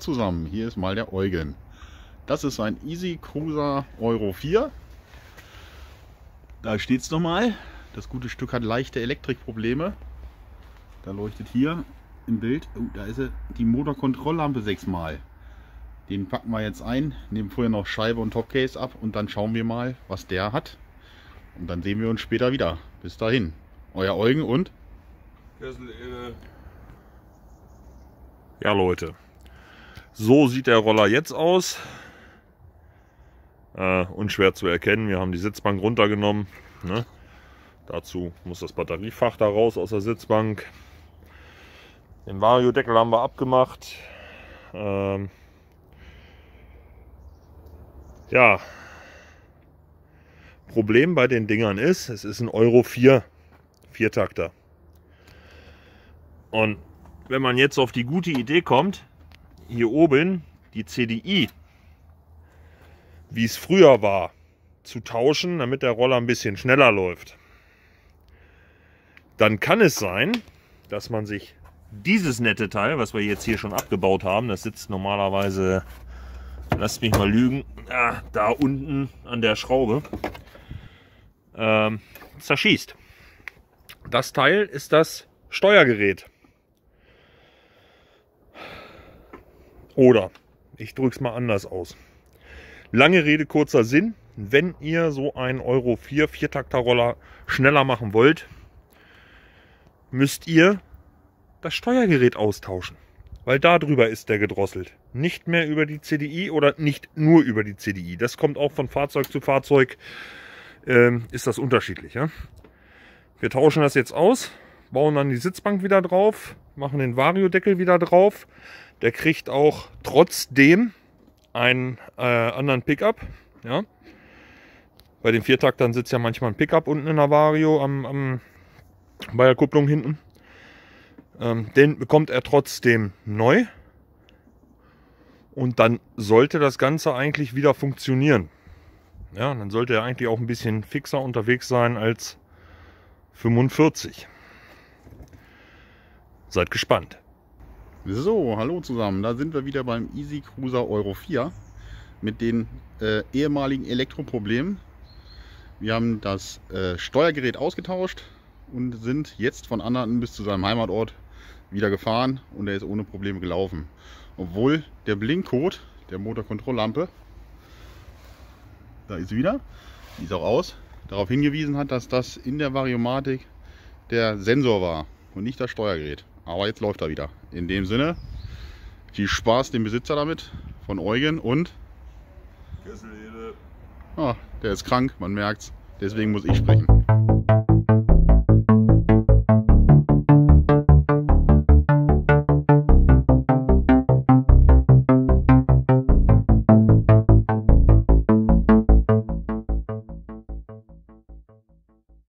zusammen, hier ist mal der Eugen. Das ist ein Easy Cruiser Euro 4. Da steht es nochmal. Das gute Stück hat leichte Elektrikprobleme. Da leuchtet hier im Bild, oh, da ist die Motorkontrolllampe sechsmal. Den packen wir jetzt ein, nehmen vorher noch Scheibe und Topcase ab und dann schauen wir mal, was der hat. Und dann sehen wir uns später wieder. Bis dahin. Euer Eugen und ja Leute, so sieht der Roller jetzt aus. Äh, unschwer zu erkennen, wir haben die Sitzbank runtergenommen. Ne? Dazu muss das Batteriefach da raus aus der Sitzbank. Den Vario-Deckel haben wir abgemacht. Ähm ja, Problem bei den Dingern ist, es ist ein Euro 4 Viertakter. Und wenn man jetzt auf die gute Idee kommt, hier oben die CDI, wie es früher war, zu tauschen, damit der Roller ein bisschen schneller läuft, dann kann es sein, dass man sich dieses nette Teil, was wir jetzt hier schon abgebaut haben, das sitzt normalerweise, lasst mich mal lügen, ah, da unten an der Schraube, ähm, zerschießt. Das Teil ist das Steuergerät. Oder, ich drücke es mal anders aus. Lange Rede, kurzer Sinn. Wenn ihr so einen Euro 4 Viertakter-Roller schneller machen wollt, müsst ihr das Steuergerät austauschen. Weil darüber ist der gedrosselt. Nicht mehr über die CDI oder nicht nur über die CDI. Das kommt auch von Fahrzeug zu Fahrzeug ähm, ist das unterschiedlich. Ja? Wir tauschen das jetzt aus, bauen dann die Sitzbank wieder drauf, machen den Vario-Deckel wieder drauf. Der kriegt auch trotzdem einen äh, anderen Pickup. Ja? Bei den Viertaktern sitzt ja manchmal ein Pickup unten in der Vario am, am, bei der Kupplung hinten. Ähm, den bekommt er trotzdem neu. Und dann sollte das Ganze eigentlich wieder funktionieren. Ja, dann sollte er eigentlich auch ein bisschen fixer unterwegs sein als 45. Seid gespannt. So, hallo zusammen. Da sind wir wieder beim Easy Cruiser Euro 4 mit den äh, ehemaligen Elektroproblemen. Wir haben das äh, Steuergerät ausgetauscht und sind jetzt von Anhalten bis zu seinem Heimatort wieder gefahren und er ist ohne Probleme gelaufen. Obwohl der Blinkcode der Motorkontrolllampe da ist sie wieder, die ist auch aus, darauf hingewiesen hat, dass das in der Variomatik der Sensor war und nicht das Steuergerät. Aber jetzt läuft er wieder. In dem Sinne, viel Spaß dem Besitzer damit von Eugen und Ah, der ist krank, man merkt's. Deswegen muss ich sprechen.